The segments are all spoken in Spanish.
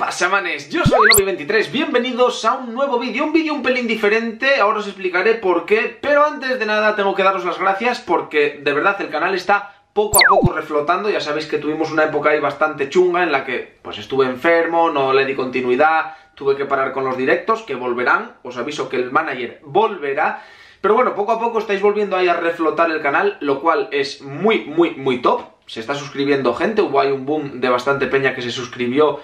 pasa? Yo soy Lobby23, bienvenidos a un nuevo vídeo, un vídeo un pelín diferente, ahora os explicaré por qué, pero antes de nada tengo que daros las gracias porque de verdad el canal está poco a poco reflotando, ya sabéis que tuvimos una época ahí bastante chunga en la que pues estuve enfermo, no le di continuidad, tuve que parar con los directos, que volverán, os aviso que el manager volverá, pero bueno, poco a poco estáis volviendo ahí a reflotar el canal, lo cual es muy, muy, muy top, se está suscribiendo gente, hubo ahí un boom de bastante peña que se suscribió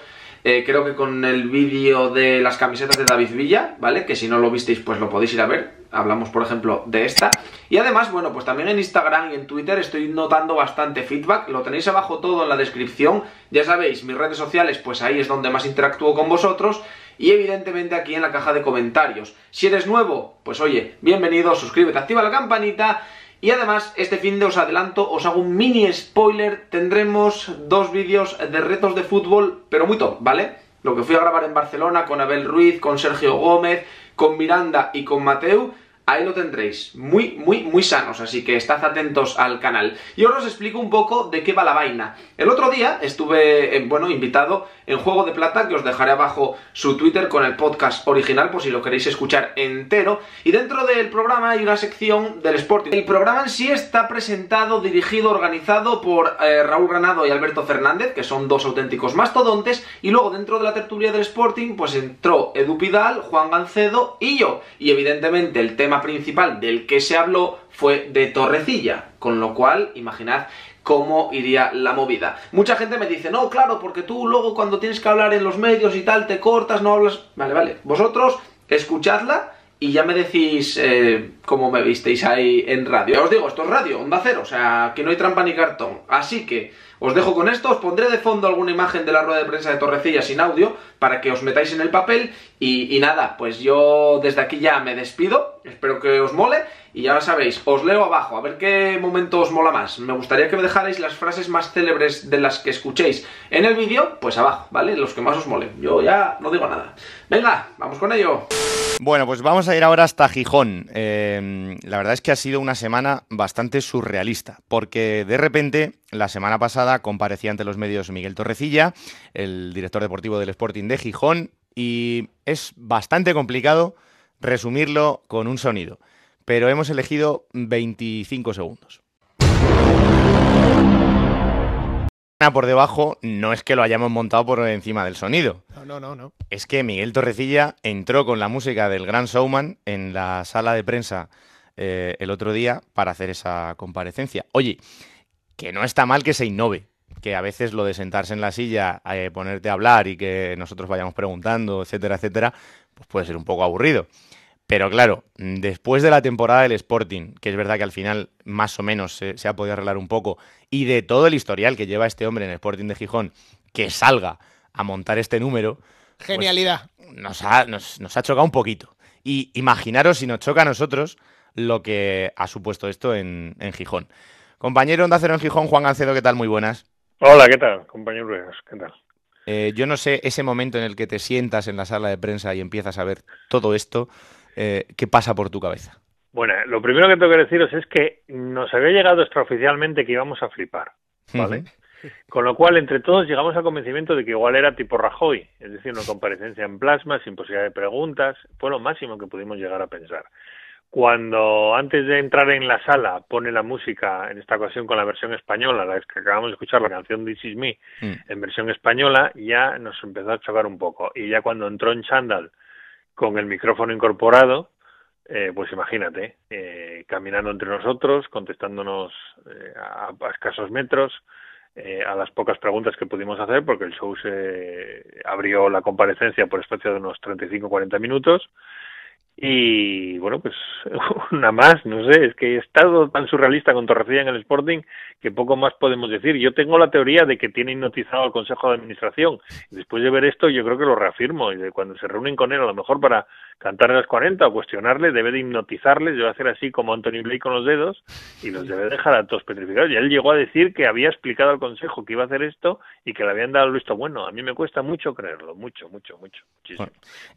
eh, creo que con el vídeo de las camisetas de David Villa, ¿vale? Que si no lo visteis, pues lo podéis ir a ver. Hablamos, por ejemplo, de esta. Y además, bueno, pues también en Instagram y en Twitter estoy notando bastante feedback. Lo tenéis abajo todo en la descripción. Ya sabéis, mis redes sociales, pues ahí es donde más interactúo con vosotros. Y evidentemente aquí en la caja de comentarios. Si eres nuevo, pues oye, bienvenido, suscríbete, activa la campanita y además, este fin de os adelanto, os hago un mini spoiler, tendremos dos vídeos de retos de fútbol, pero muy top, ¿vale? Lo que fui a grabar en Barcelona con Abel Ruiz, con Sergio Gómez, con Miranda y con Mateu, ahí lo tendréis, muy, muy, muy sanos, así que estad atentos al canal. Y ahora os explico un poco de qué va la vaina. El otro día estuve, eh, bueno, invitado en Juego de Plata, que os dejaré abajo su Twitter con el podcast original, por si lo queréis escuchar entero, y dentro del programa hay una sección del Sporting. El programa en sí está presentado, dirigido, organizado por eh, Raúl Granado y Alberto Fernández, que son dos auténticos mastodontes, y luego dentro de la tertulia del Sporting, pues entró Edu Pidal, Juan Gancedo y yo, y evidentemente el tema principal del que se habló fue de Torrecilla, con lo cual, imaginad cómo iría la movida. Mucha gente me dice, no, claro, porque tú luego cuando tienes que hablar en los medios y tal, te cortas, no hablas... Vale, vale, vosotros escuchadla y ya me decís eh, cómo me visteis ahí en radio. Ya os digo, esto es radio, onda cero, o sea, que no hay trampa ni cartón. Así que os dejo con esto, os pondré de fondo alguna imagen de la rueda de prensa de Torrecilla sin audio para que os metáis en el papel y, nada, pues yo desde aquí ya me despido, espero que os mole y ya lo sabéis, os leo abajo, a ver qué momento os mola más. Me gustaría que me dejarais las frases más célebres de las que escuchéis en el vídeo, pues abajo, ¿vale? Los que más os molen. Yo ya no digo nada. Venga, vamos con ello. Bueno, pues vamos a ir ahora hasta Gijón. Eh, la verdad es que ha sido una semana bastante surrealista, porque de repente, la semana pasada, comparecía ante los medios Miguel Torrecilla, el director deportivo del Sporting de Gijón, y es bastante complicado resumirlo con un sonido, pero hemos elegido 25 segundos. por debajo no es que lo hayamos montado por encima del sonido. No, no, no, no. Es que Miguel Torrecilla entró con la música del Gran Showman en la sala de prensa eh, el otro día para hacer esa comparecencia. Oye, que no está mal que se innove, que a veces lo de sentarse en la silla, eh, ponerte a hablar y que nosotros vayamos preguntando, etcétera, etcétera, pues puede ser un poco aburrido. Pero claro, después de la temporada del Sporting, que es verdad que al final más o menos se, ha podido arreglar un poco, y de todo el historial que lleva este hombre en el Sporting de Gijón, que salga a montar este número. Pues Genialidad. nos, ha, nos, ha chocado un poquito. Y imaginaros si nos choca a nosotros lo que ha supuesto esto en, Gijón. Compañero Onda Cero en Gijón, Juan Gancedo, ¿qué tal? Muy buenas. Hola, ¿qué tal, compañero Ruedas? ¿Qué tal? Eh, yo no sé ese momento en el que te sientas en la sala de prensa y empiezas a ver todo esto. Eh, ¿qué pasa por tu cabeza? Bueno, lo primero que tengo que deciros es que nos había llegado extraoficialmente que íbamos a flipar, ¿vale? Con lo cual, entre todos llegamos al convencimiento de que igual era tipo Rajoy, es decir, una comparecencia en plasma, sin posibilidad de preguntas, fue lo máximo que pudimos llegar a pensar. Cuando antes de entrar en la sala pone la música, en esta ocasión con la versión española, la que acabamos de escuchar, la canción This Is Me, mm. en versión española, ya nos empezó a chocar un poco. Y ya cuando entró en Chandal con el micrófono incorporado, eh, pues imagínate, eh, caminando entre nosotros, contestándonos eh, a, escasos metros, a las pocas preguntas que pudimos hacer, porque el show se abrió la comparecencia por espacio de unos 35-40 minutos, y bueno, pues una más, no sé, es que he estado tan surrealista con Torrecilla en el Sporting que poco más podemos decir. Yo tengo la teoría de que tiene hipnotizado al Consejo de Administración. Después de ver esto, yo creo que lo reafirmo. Y de cuando se reúnen con él, a lo mejor para cantar las 40 o cuestionarle, debe de hipnotizarles, debe hacer así como Anthony Blake con los dedos y los debe dejar a todos petrificados. Y él llegó a decir que había explicado al Consejo que iba a hacer esto y que le habían dado el visto bueno. A mí me cuesta mucho creerlo, mucho, mucho, mucho.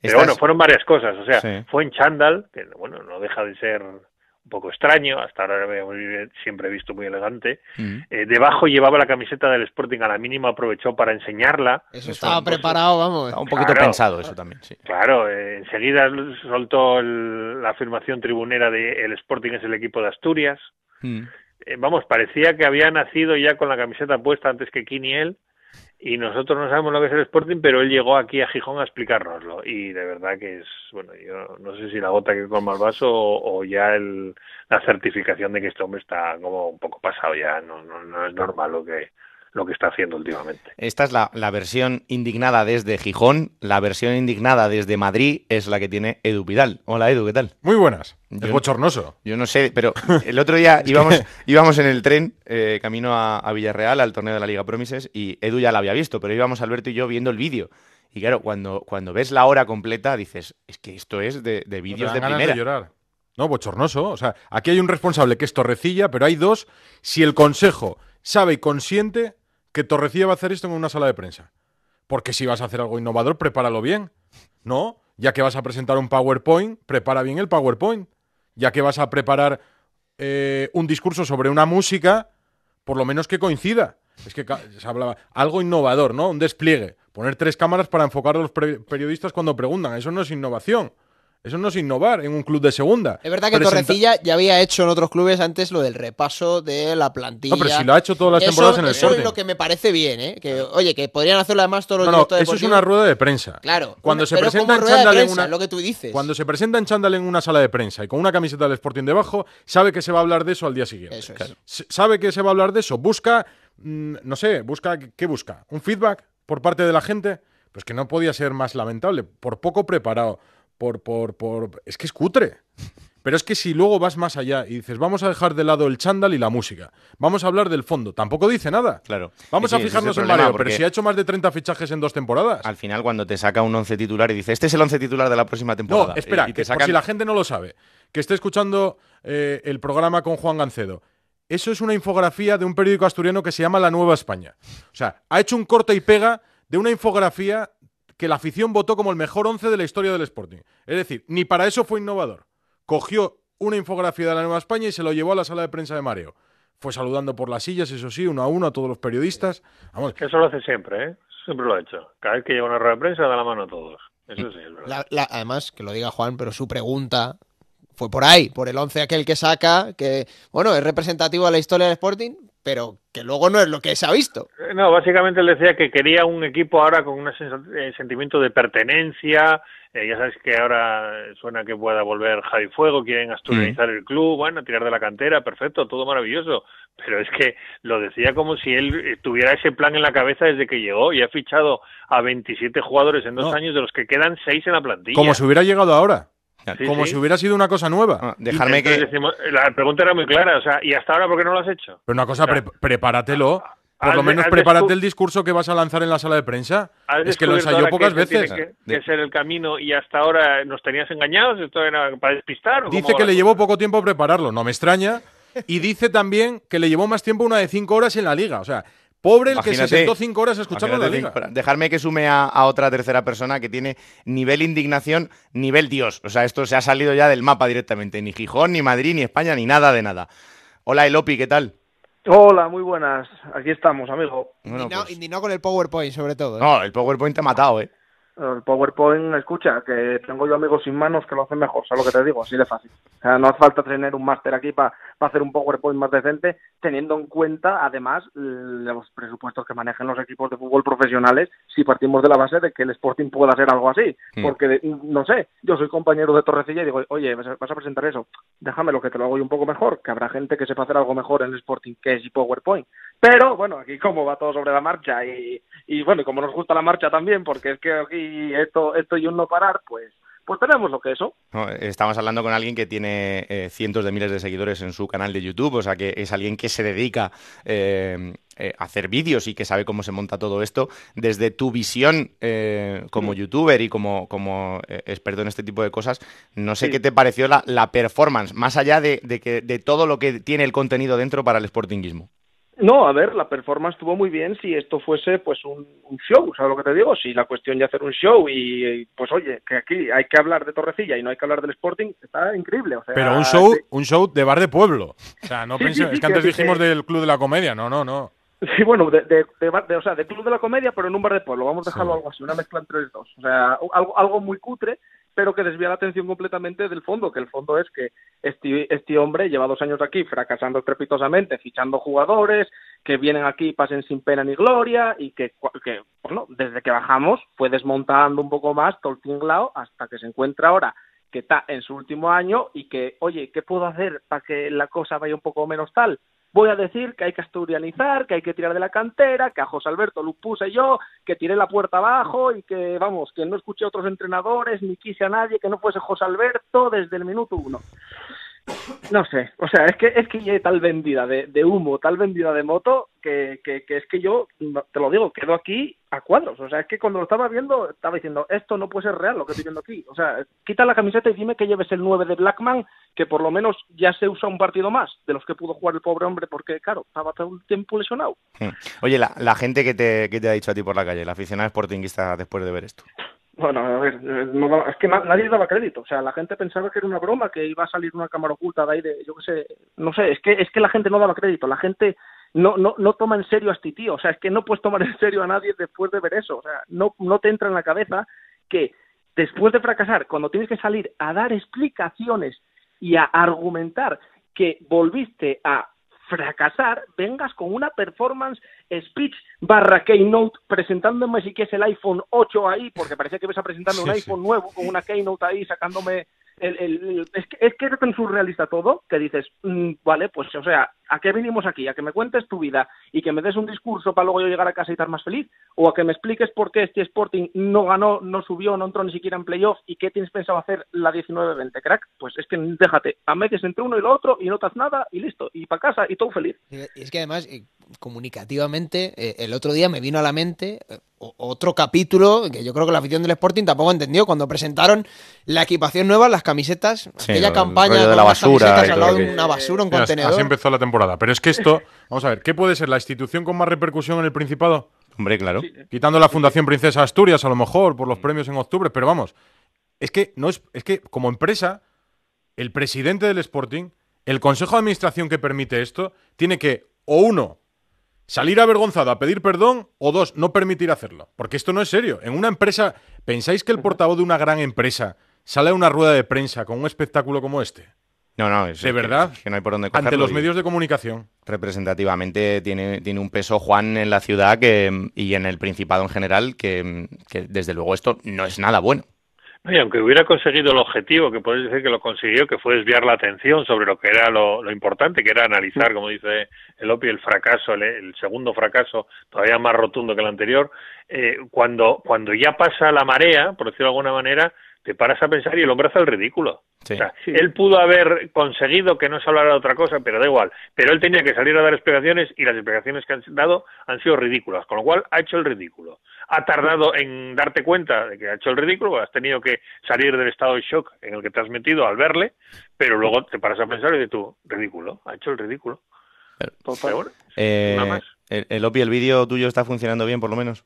Pero bueno, fueron varias cosas. O sea, fue en Chandal, que bueno, no deja de ser un poco extraño, hasta ahora siempre he visto muy elegante. Mm. Eh, debajo llevaba la camiseta del Sporting, a la mínima aprovechó para enseñarla. Eso estaba preparado, vamos. un poquito pensado eso también, sí. Claro, eh, enseguida soltó la afirmación tribunera de el Sporting es el equipo de Asturias. Mm. Eh, vamos, parecía que había nacido ya con la camiseta puesta antes que Kini él y nosotros no sabemos lo que es el Sporting, pero él llegó aquí a Gijón a explicárnoslo. Y de verdad que es, bueno, yo no sé si la gota que colma el vaso o, ya el, la certificación de que este hombre está como un poco pasado ya, no, no, no es normal lo que lo que está haciendo últimamente. Esta es la, versión indignada desde Gijón, la versión indignada desde Madrid es la que tiene Edu Pidal. Hola Edu, ¿qué tal? Muy buenas. es bochornoso. Yo no sé, pero el otro día íbamos, íbamos en el tren eh, camino a, Villarreal, al torneo de la Liga Promises, y Edu ya la había visto, pero íbamos Alberto y yo viendo el vídeo. Y claro, cuando, cuando ves la hora completa dices, es que esto es de, de vídeos de primera. llorar. No, bochornoso. O sea, aquí hay un responsable que es Torrecilla, pero hay dos. Si el Consejo sabe y consiente que Torrecilla va a hacer esto en una sala de prensa. Porque si vas a hacer algo innovador, prepáralo bien. ¿No? Ya que vas a presentar un PowerPoint, prepara bien el PowerPoint. Ya que vas a preparar eh, un discurso sobre una música, por lo menos que coincida. Es que se hablaba algo innovador, ¿no? Un despliegue. Poner tres cámaras para enfocar a los periodistas cuando preguntan. Eso no es innovación. Eso no es innovar en un club de segunda. Es verdad que Torrecilla ya había hecho en otros clubes antes lo del repaso de la plantilla. No, pero si lo ha hecho todas las temporadas en el Eso es lo que me parece bien, ¿eh? Que, oye, que podrían hacerlo además todos los no, no, eso es una rueda de prensa. Claro. Cuando se presenta en chándal en una... lo que tú dices. Cuando se presenta en chándal en una sala de prensa y con una camiseta del Sporting debajo, sabe que se va a hablar de eso al día siguiente. Eso es. Sabe que se va a hablar de eso. Busca, mm, no sé, busca, ¿qué busca? ¿Un feedback por parte de la gente? Pues que no podía ser más lamentable. Por poco preparado por, por, por... Es que es cutre. Pero es que si luego vas más allá y dices, vamos a dejar de lado el chándal y la música, vamos a hablar del fondo, tampoco dice nada. Claro. Vamos a fijarnos en Mario, pero si ha hecho más de 30 fichajes en dos temporadas. Al final, cuando te saca un once titular y dice, este es el once titular de la próxima temporada. No, espera, que si la gente no lo sabe, que esté escuchando eh, el programa con Juan Gancedo. Eso es una infografía de un periódico asturiano que se llama La Nueva España. O sea, ha hecho un corte y pega de una infografía que la afición votó como el mejor once de la historia del Sporting. Es decir, ni para eso fue innovador. Cogió una infografía de la Nueva España y se lo llevó a la sala de prensa de Mareo. Fue saludando por las sillas, eso sí, uno a uno a todos los periodistas. Vamos. Eso lo hace siempre, ¿eh? Siempre lo ha hecho. Cada vez que lleva una rueda de prensa da la mano a todos. Eso sí, es verdad. además, que lo diga Juan, pero su pregunta fue por ahí, por el once aquel que saca, que, bueno, es representativo de la historia del Sporting, pero que luego no es lo que se ha visto. Eh, no, básicamente él decía que quería un equipo ahora con un eh, sentimiento de pertenencia. Eh, ya sabes que ahora suena que pueda volver Javi Fuego, quieren asturianizar mm. el club, bueno, tirar de la cantera, perfecto, todo maravilloso. Pero es que lo decía como si él tuviera ese plan en la cabeza desde que llegó y ha fichado a 27 jugadores en dos años, de los que quedan seis en la plantilla. Como si hubiera llegado ahora como si hubiera sido una cosa nueva. Ah, dejarme que. la pregunta era muy clara, o sea, ¿y hasta ahora por qué no lo has hecho? Pero una cosa, prepáratelo. Por lo menos prepárate el discurso que vas a lanzar en la sala de prensa. Es que lo ensayó pocas veces. Que, que ser el camino y hasta ahora nos tenías engañados. ¿Esto era para despistar? Dice que le llevó poco tiempo prepararlo, no me extraña. Y dice también que le llevó más tiempo una de cinco horas en la liga. O sea, Pobre el que se sentó cinco horas escuchando la liga. Dejarme que sume a, otra tercera persona que tiene nivel indignación, nivel Dios. O sea, esto se ha salido ya del mapa directamente. Ni Gijón, ni Madrid, ni España, ni nada de nada. Hola, Elopi, ¿qué tal? Hola, muy buenas. Aquí estamos, amigo. Bueno, pues no con el PowerPoint, sobre todo. ¿eh? No, el PowerPoint te ha matado, ¿eh? El PowerPoint, escucha, que tengo yo amigos sin manos que lo hacen mejor, ¿sabes lo que te digo? Así de fácil. O sea, no hace falta tener un máster aquí para hacer un PowerPoint más decente, teniendo en cuenta, además, los presupuestos que manejan los equipos de fútbol profesionales, si partimos de la base de que el Sporting pueda hacer algo así. Hmm. Porque, no sé, yo soy compañero de Torrecilla y digo, oye, vas a presentar eso, déjame lo que te lo hago yo un poco mejor, que habrá gente que sepa hacer algo mejor en el Sporting que es PowerPoint. Pero, bueno, aquí como va todo sobre la marcha y, y bueno, y como nos gusta la marcha también, porque es que aquí esto, esto y un no parar, pues pues tenemos lo que eso. estamos hablando con alguien que tiene eh, cientos de miles de seguidores en su canal de YouTube, o sea que es alguien que se dedica eh, eh, a hacer vídeos y que sabe cómo se monta todo esto. Desde tu visión como youtuber y como, como experto en este tipo de cosas, no sé qué te pareció la, performance, más allá de, que, de todo lo que tiene el contenido dentro para el sportingismo. No, a ver, la performance estuvo muy bien si esto fuese pues un, un show, ¿sabes lo que te digo? Si la cuestión de hacer un show y, pues oye, que aquí hay que hablar de Torrecilla y no hay que hablar del Sporting, está increíble. O sea, Pero un show, sí. un show de bar de pueblo. O sea, no Sí, es que antes dijimos del Club de la Comedia. No, no, no. Sí, bueno, de, de, de bar- de- o sea, de club de la comedia, pero en un bar de pueblo. Vamos a dejarlo Sí. algo así, una mezcla entre los dos. O sea, algo, algo muy cutre, pero que desvía la atención completamente del fondo, que el fondo es que este, este hombre lleva dos años aquí fracasando estrepitosamente, fichando jugadores que vienen aquí y pasen sin pena ni gloria y que, que, bueno, desde que bajamos fue desmontando un poco más todo el tinglao hasta que se encuentra ahora que está en su último año y que, oye, ¿qué puedo hacer para que la cosa vaya un poco menos tal? Voy a decir que hay que asturianizar, que hay que tirar de la cantera, que a José Alberto lo puse yo, que tiré la puerta abajo y que, vamos, que no escuché a otros entrenadores ni quise a nadie que no fuese José Alberto desde el minuto uno. No sé, o sea, es que es que tal vendida de, de humo, tal vendida de moto, que, que, que es que yo, te lo digo, quedo aquí a cuadros. O sea, es que cuando lo estaba viendo, estaba diciendo, esto no puede ser real lo que estoy viendo aquí. O sea, quita la camiseta y dime que lleves el 9 de Blackman, que por lo menos ya se usa un partido más de los que pudo jugar el pobre hombre, porque, claro, estaba todo el tiempo lesionado. Hmm. Oye, la, la gente que te, que te ha dicho a ti por la calle, la aficionada sportinguista después de ver esto. Bueno, a ver, eh, no es que na- nadie daba crédito. O sea, la gente pensaba que era una broma, que iba a salir una cámara oculta de ahí de, yo qué sé, no sé, es que, es que la gente no daba crédito. La gente no, no, no toma en serio a este tío. O sea, es que no puedes tomar en serio a nadie después de ver eso. O sea, no, no te entra en la cabeza que después de fracasar, cuando tienes que salir a dar explicaciones y a argumentar que volviste a fracasar, vengas con una performance speech barra keynote presentándome si quieres el iPhone 8 ahí, porque parecía que ibas a presentarme un sí. iPhone nuevo con una keynote ahí sacándome el, el- es, que, es que tan surrealista todo que dices, mm, vale, pues o sea, ¿a qué venimos aquí? ¿A que me cuentes tu vida y que me des un discurso para luego yo llegar a casa y estar más feliz? ¿O a que me expliques por qué este Sporting no ganó, no subió, no entró ni siquiera en playoff y qué tienes pensado hacer la 19-20, crack? Pues es que déjate, a medias entre uno y lo otro y no haces nada y listo, y para casa y todo feliz. Es que además, eh, comunicativamente, eh, el otro día me vino a la mente eh, otro capítulo que yo creo que la afición del Sporting tampoco entendió cuando presentaron la equipación nueva, las camisetas, Sí, aquella el campaña rollo de con la las basura al todo lado de una basura, un Mira, contenedor. Así empezó la temporada. Pero es que esto, vamos a ver, ¿qué puede ser la institución con más repercusión en el Principado? Hombre, claro. Quitando la Fundación Princesa Asturias, a lo mejor, por los premios en octubre, pero vamos, es que no es, es que como empresa, el presidente del Sporting, el Consejo de Administración que permite esto, tiene que, o uno, salir avergonzado a pedir perdón, o dos, no permitir hacerlo. Porque esto no es serio. En una empresa, ¿pensáis que el portavoz de una gran empresa sale a una rueda de prensa con un espectáculo como este? No, no, es ¿De verdad? que no hay por dónde. Ante los y medios de comunicación. Representativamente tiene, tiene un peso Juan en la ciudad que, y en el Principado en general que, que desde luego esto no es nada bueno. Y aunque hubiera conseguido el objetivo, que puedes decir que lo consiguió, que fue desviar la atención sobre lo que era lo, lo importante, que era analizar, como dice el Opi, el fracaso, el, el segundo fracaso, todavía más rotundo que el anterior, eh, cuando, cuando ya pasa la marea, por decirlo de alguna manera, te paras a pensar y el hombre hace el ridículo. Sí. O sea, Sí. él pudo haber conseguido que no se hablara de otra cosa, pero da igual. Pero él tenía que salir a dar explicaciones y las explicaciones que han dado han sido ridículas, con lo cual ha hecho el ridículo. Ha tardado en darte cuenta de que ha hecho el ridículo, has tenido que salir del estado de shock en el que te has metido al verle, pero luego te paras a pensar y dices tú, ridículo, ha hecho el ridículo. Pero bueno, Eh, Nada más. el, el Opi, el vídeo tuyo está funcionando bien, por lo menos.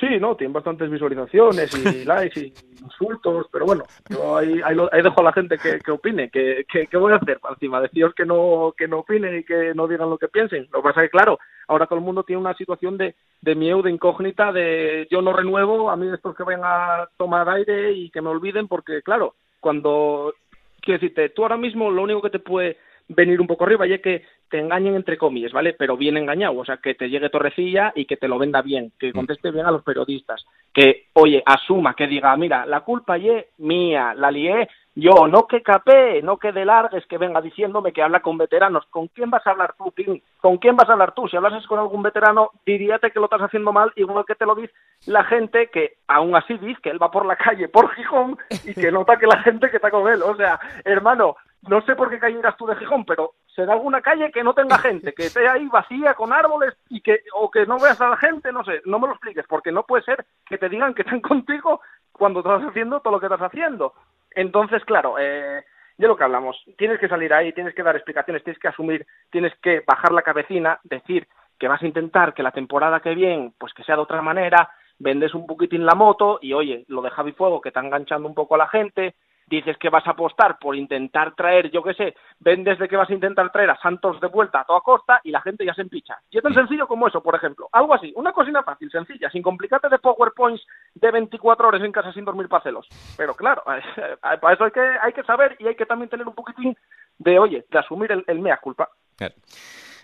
Sí, no, tienen bastantes visualizaciones y likes y insultos, pero bueno, yo ahí, ahí, lo- ahí dejo a la gente que, que opine, que, que, que voy a hacer encima, deciros que no, que no opinen y que no digan lo que piensen. Lo que pasa es que, claro, ahora todo el mundo tiene una situación de, de miedo, de incógnita, de yo no renuevo, a mí estos que vayan a tomar aire y que me olviden, porque claro, cuando, quiero decirte, tú ahora mismo lo único que te puede venir un poco arriba y es que te engañen entre comillas, ¿vale? Pero bien engañado, o sea, que te llegue Torrecilla y que te lo venda bien, que conteste bien a los periodistas, que, oye, asuma, que diga, mira, la culpa es mía, la lié yo, no que capé, no que de largues, que venga diciéndome que habla con veteranos. ¿Con quién vas a hablar tú, Pin? ¿Con quién vas a hablar tú? Si hablases con algún veterano, diríate que lo estás haciendo mal, igual que te lo dice la gente que aún así dice que él va por la calle por Gijón y que nota que la gente que está con él. O sea, hermano, no sé por qué calle tú de Gijón, pero será alguna calle que no tenga gente, que esté ahí vacía con árboles y que o que no veas a la gente, no sé, no me lo expliques, porque no puede ser que te digan que están contigo cuando estás haciendo todo lo que estás haciendo. Entonces, claro, eh, de lo que hablamos. Tienes que salir ahí, tienes que dar explicaciones, tienes que asumir, tienes que bajar la cabecina, decir que vas a intentar que la temporada que viene, pues que sea de otra manera, vendes un poquitín la moto y oye, lo de Javi Fuego que está enganchando un poco a la gente, dices que vas a apostar por intentar traer, yo qué sé, vendes de que vas a intentar traer a Santos de vuelta a toda costa y la gente ya se empicha. Y es tan sencillo como eso, por ejemplo. Algo así, una cosina fácil, sencilla, sin complicarte de PowerPoints de 24 horas en casa sin dormir para celos. Pero claro, para eso hay que, hay que saber y hay que también tener un poquitín de, oye, de asumir el, el mea culpa.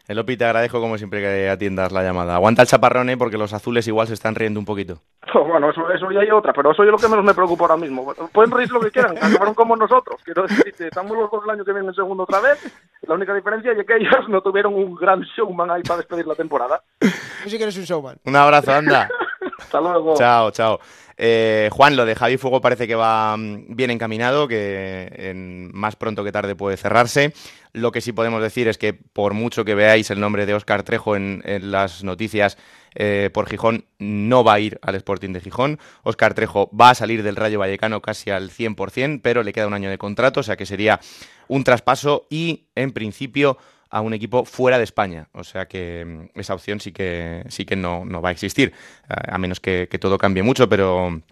Elopi, te agradezco como siempre que atiendas la llamada. Aguanta el chaparrón, ¿eh? porque los azules igual se están riendo un poquito. Bueno, eso, eso ya hay otra, pero eso es lo que menos me preocupa ahora mismo. Pueden reírse lo que quieran, acabaron como nosotros. Quiero decir, estamos los dos el año que viene en segundo otra vez. La única diferencia es que ellos no tuvieron un gran showman ahí para despedir la temporada. Tú sí que eres un showman. Un abrazo, anda. Hasta luego. Chao, chao. Eh, Juan, lo de Javi Fuego parece que va mm, bien encaminado, que más pronto que tarde puede cerrarse. Lo que sí podemos decir es que por mucho que veáis el nombre de Óscar Trejo en, las noticias eh, por Gijón, no va a ir al Sporting de Gijón. Óscar Trejo va a salir del Rayo Vallecano casi al 100%, pero le queda un año de contrato, o sea que sería un traspaso y en principio a un equipo fuera de España. O sea que mm, esa opción sí que, sí que no, no va a existir, a a menos que, que todo cambie mucho, pero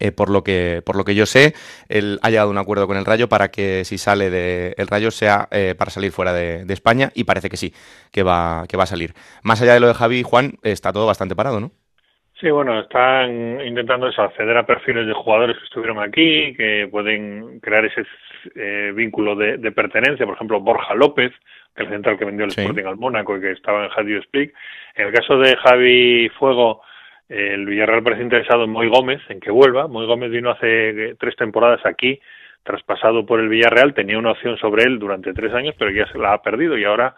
eh, por, lo que, por lo que yo sé, él ha llegado a un acuerdo con el Rayo para que si sale del Rayo sea eh, para salir fuera de, de España y parece que sí, que va, que va a salir. Más allá de lo de Javi Juan, está todo bastante parado, ¿no? Sí, bueno, están intentando eso, acceder a perfiles de jugadores que estuvieron aquí, que pueden crear ese eh, vínculo de, de pertenencia. Por ejemplo, Borja López, que es el central que vendió el Sí. Sporting al Mónaco y que estaba en Radio Speak. En el caso de Javi Fuego, eh, el Villarreal parece interesado en Moy Gómez, en que vuelva. Moy Gómez vino hace eh, tres temporadas aquí, traspasado por el Villarreal, tenía una opción sobre él durante tres años, pero ya se la ha perdido y ahora,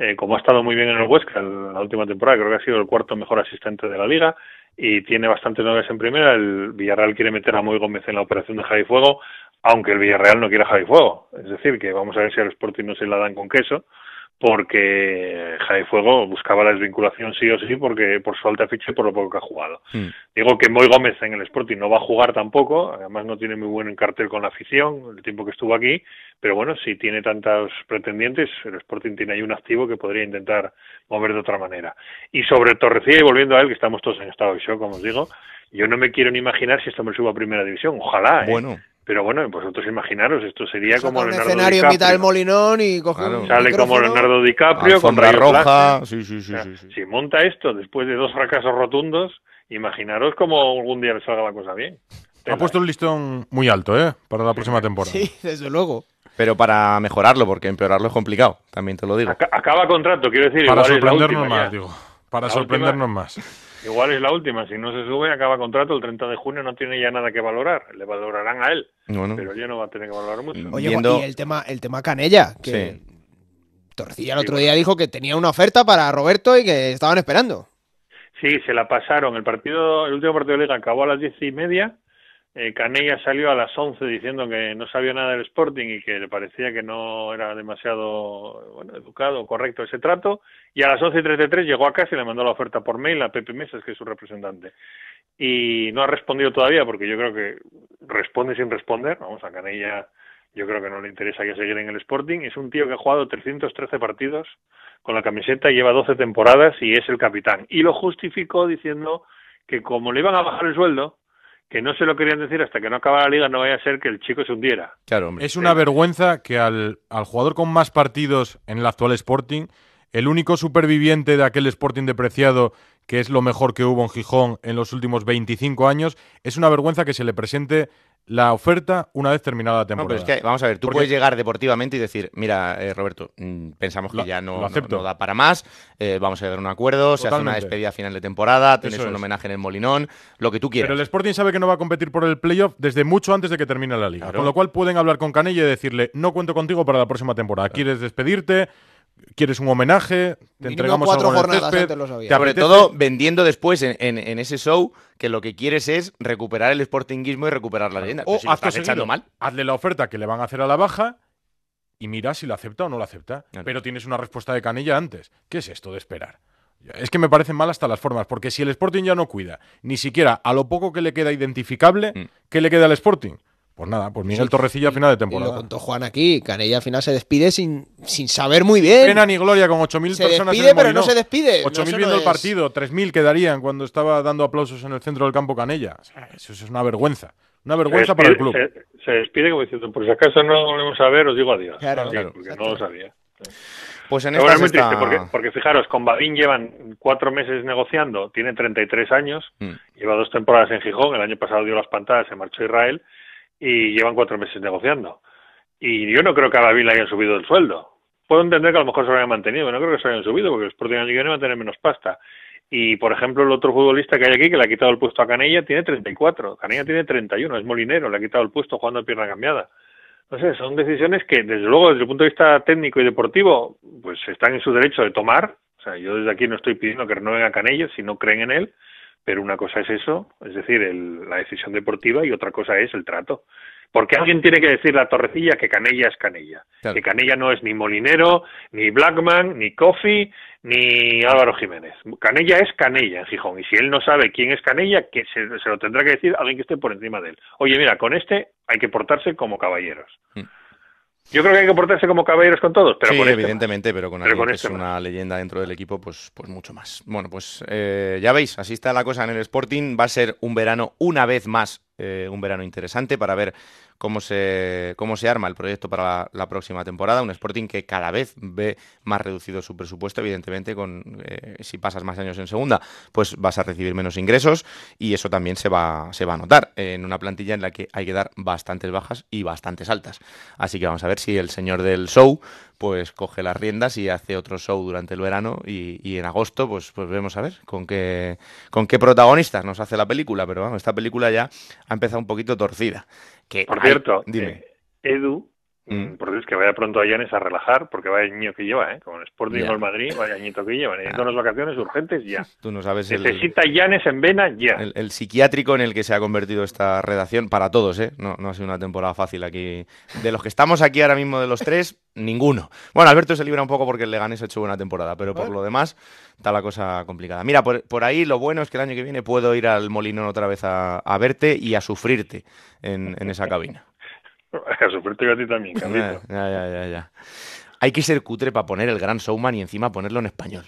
eh, como ha estado muy bien en el Huesca en la última temporada, creo que ha sido el cuarto mejor asistente de la liga y tiene bastantes novedades en primera, el Villarreal quiere meter a Moy Gómez en la operación de Javi Fuego, aunque el Villarreal no quiera Javi Fuego. Es decir, que vamos a ver si al Sporting no se la dan con queso, porque Javi Fuego buscaba la desvinculación sí o sí porque por su alta ficha y por lo poco que ha jugado. Mm. Digo que Moy Gómez en el Sporting no va a jugar tampoco, además no tiene muy buen cartel con la afición el tiempo que estuvo aquí, pero bueno, si tiene tantos pretendientes, el Sporting tiene ahí un activo que podría intentar mover de otra manera. Y sobre Torrecilla, y volviendo a él, que estamos todos en estado de shock, como os digo, yo no me quiero ni imaginar si esto me suba a primera división, ojalá, ¿eh? Bueno, Pero bueno, vosotros imaginaros, esto sería como un Leonardo escenario en mitad del DiCaprio. molinón y coge Claro. un Sale como. Leonardo DiCaprio con alfombra rayos roja. Sí, sí, sí, O sea, sí, sí. Si monta esto después de dos fracasos rotundos, imaginaros cómo algún día le salga la cosa bien. Ha puesto un listón muy alto, ¿eh? Para la próxima temporada. Sí, desde luego. Pero para mejorarlo, porque empeorarlo es complicado, también te lo digo. Aca- acaba contrato, quiero decir, Para igual sorprendernos más, ya. digo. Para La sorprendernos última- más. Igual es la última, si no se sube, acaba contrato el 30 de junio, no tiene ya nada que valorar. Le valorarán a él, Bueno, pero ya no va a tener que valorar mucho. Mm. Oye, Viendo- y el tema, el tema Canella, que Sí. Torcilla el Sí, otro bueno. día dijo que tenía una oferta para Roberto y que estaban esperando. Sí, se la pasaron. El partido, el último partido de liga acabó a las diez y media. Eh, Canella salió a las once diciendo que no sabía nada del Sporting y que le parecía que no era demasiado bueno, educado correcto ese trato. Y a las once y treinta y tres llegó a casa y le mandó la oferta por mail a Pepe Mesas, que es su representante. Y no ha respondido todavía porque yo creo que responde sin responder. Vamos, a Canella yo creo que no le interesa que seguir en el Sporting. Es un tío que ha jugado 313 partidos con la camiseta, lleva 12 temporadas y es el capitán. Y lo justificó diciendo que como le iban a bajar el sueldo, que no se lo querían decir hasta que no acabara la liga, no vaya a ser que el chico se hundiera. claro, hombre. Es una vergüenza que al, al jugador con más partidos en el actual Sporting, el único superviviente de aquel Sporting depreciado, que es lo mejor que hubo en Gijón en los últimos 25 años, es una vergüenza que se le presente la oferta una vez terminada la No, pero temporada. es que, vamos a ver, tú Porque- puedes llegar deportivamente y decir, mira, eh, Roberto, mm, pensamos que Lo- ya no, da para más, eh, vamos a llegar a un acuerdo, se hace una despedida a final de temporada, tienes Eso un es. homenaje en el Molinón, lo que tú quieras. Pero el Sporting sabe que no va a competir por el playoff desde mucho antes de que termine la liga. Claro. Con lo cual pueden hablar con Canella y decirle, no cuento contigo para la próxima temporada. ¿Quieres despedirte? ¿Quieres un homenaje? ¿Te Mínimo entregamos cuatro algo en el jornadas césped? antes lo sabía. ¿Te Sobre todo vendiendo después en, en- en ese show que lo que quieres es recuperar el sportinguismo y recuperar la leyenda. O si seguido, mal. hazle la oferta que le van a hacer a la baja y mira si la acepta o no la acepta. Claro. Pero tienes una respuesta de Canilla antes. ¿Qué es esto de esperar? Es que me parecen mal hasta las formas, porque si el Sporting ya no cuida ni siquiera a lo poco que le queda identificable, Mm. ¿qué le queda al Sporting? Pues nada, pues Miguel Torrecilla a final de Y lo temporada. contó Juan aquí. Canella al final se despide sin, sin saber muy bien. Pena ni gloria con 8.000 Se personas despide, en el pero no se despide. 8.000 No, viendo no el es- partido, 3.000 quedarían cuando estaba dando aplausos en el centro del campo Canella. O sea, Eso, eso es una vergüenza. Una vergüenza se para el despide, club. Se, se despide como diciendo, por si acaso no lo volvemos a ver, os digo adiós. Claro, Sí, claro. Porque no lo sabía. Pues en esta es muy triste, porque, porque fijaros, con Badín llevan cuatro meses negociando, tiene 33 años, Mm. lleva dos temporadas en Gijón, el año pasado dio las pantadas, se marchó a Israel y llevan cuatro meses negociando. Y yo no creo que a Badín le hayan subido el sueldo. Puedo entender que a lo mejor se lo hayan mantenido, pero no creo que se lo hayan subido porque el Sporting va a tener menos pasta. Y, por ejemplo, el otro futbolista que hay aquí, que le ha quitado el puesto a Canella, tiene 34. Canella tiene 31, es Molinero, le ha quitado el puesto jugando a pierna cambiada. No sé, son decisiones que, desde luego, desde el punto de vista técnico y deportivo, pues están en su derecho de tomar. O sea, yo desde aquí no estoy pidiendo que renueven a Canella si no creen en él, pero una cosa es eso, es decir, el- la decisión deportiva y otra cosa es el trato. Porque alguien tiene que decir a Torrecilla que Canella es Canella. Claro. Que Canella no es ni Molinero, ni Blackman, ni Coffee, ni Álvaro Jiménez. Canella es Canella en Gijón. Y si él no sabe quién es Canella, que se, se lo tendrá que decir alguien que esté por encima de él. Oye, mira, con este hay que portarse como caballeros. Mm. Yo creo que hay que portarse como caballeros con todos, pero sí, con este evidentemente, pero con Pero alguien con que este es más. una leyenda dentro del equipo, pues, pues mucho más. Bueno, pues eh, ya veis, así está la cosa en el Sporting. Va a ser un verano, una vez más, eh, un verano interesante para ver cómo se, cómo se arma el proyecto para la, próxima temporada. Un Sporting que cada vez ve más reducido su presupuesto, evidentemente, con eh, si pasas más años en segunda, pues vas a recibir menos ingresos y eso también se va, se va a notar en una plantilla en la que hay que dar bastantes bajas y bastantes altas. Así que vamos a ver si el señor del show pues coge las riendas y hace otro show durante el verano y, y en agosto pues, pues vemos a ver con qué, con qué protagonistas nos hace la película, pero vamos, esta película ya ha empezado un poquito torcida. Que Por hay- cierto, dime. eh, Edu, Mm. mm. por Dios, que vaya pronto a Llanes a relajar, porque vaya año que lleva, ¿eh? Como el Sporting o el Madrid, vaya añito que lleva. Necesita Ah. unas vacaciones urgentes ya. Tú no sabes el, Necesita Llanes en vena ya. el- el psiquiátrico en el que se ha convertido esta redacción para todos, ¿eh? No, no ha sido una temporada fácil aquí. De los que estamos aquí ahora mismo de los tres, ninguno. Bueno, Alberto se libra un poco porque el Leganés ha hecho buena temporada, pero por lo demás está la cosa complicada. Mira, por, por ahí lo bueno es que el año que viene puedo ir al Molinón otra vez a, a verte y a sufrirte en, en esa cabina. A sufrirte a ti también, Ya, cabrito. ya, ya, ya, ya. Hay que ser cutre para poner el gran showman y encima ponerlo en español.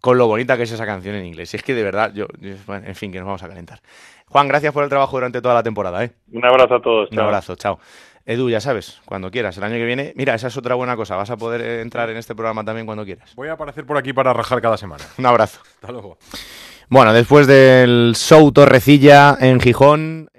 Con lo bonita que es esa canción en inglés. Y es que de verdad, yo, yo- bueno, en fin, que nos vamos a calentar. Juan, gracias por el trabajo durante toda la temporada, ¿eh? Un abrazo a todos. Un chao. abrazo, chao. Edu, ya sabes, cuando quieras, el año que viene. Mira, esa es otra buena cosa. Vas a poder entrar en este programa también cuando quieras. Voy a aparecer por aquí para rajar cada semana. Un abrazo. Hasta luego. Bueno, después del show Torrecilla en Gijón.